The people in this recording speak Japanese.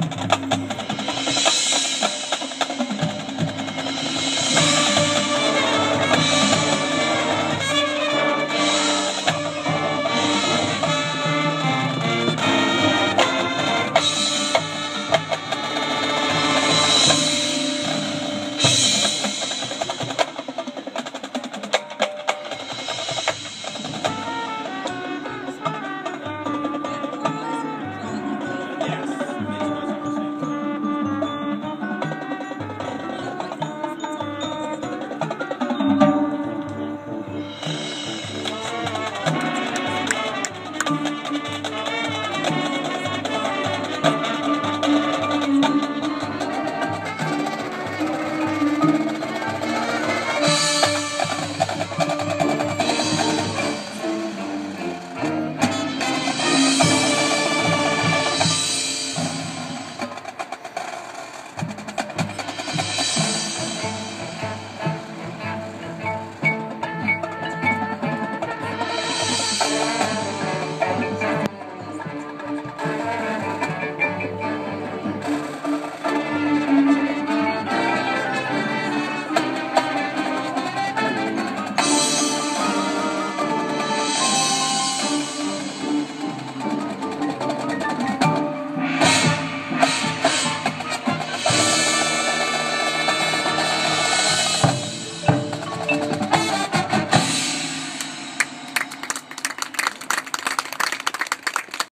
みんな。